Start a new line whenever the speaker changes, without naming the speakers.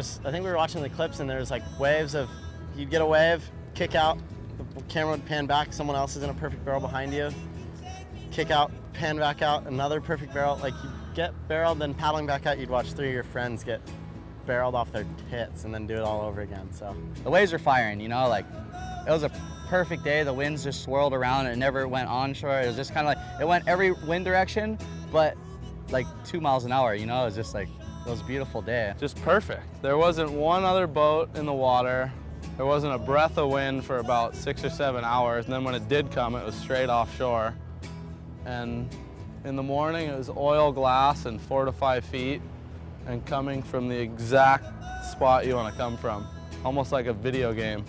there's, I think we were watching the clips and there's like waves of, you'd get a wave, kick out, the camera would pan back, someone else is in a perfect barrel behind you, kick out, pan back out, another perfect barrel. Like you get barreled, then paddling back out, you'd watch three of your friends get barreled off their tits and then do it all over again. So
the waves are firing, you know, like it was a perfect day. The winds just swirled around and it never went onshore. It was just kind of like, it went every wind direction, but like two miles an hour, you know, it was just like, it was a beautiful day.
Just perfect. There wasn't one other boat in the water. There wasn't a breath of wind for about six or seven hours. And then when it did come, it was straight offshore. And in the morning, it was oil glass and four to five feet and coming from the exact spot you want to come from, almost like a video game.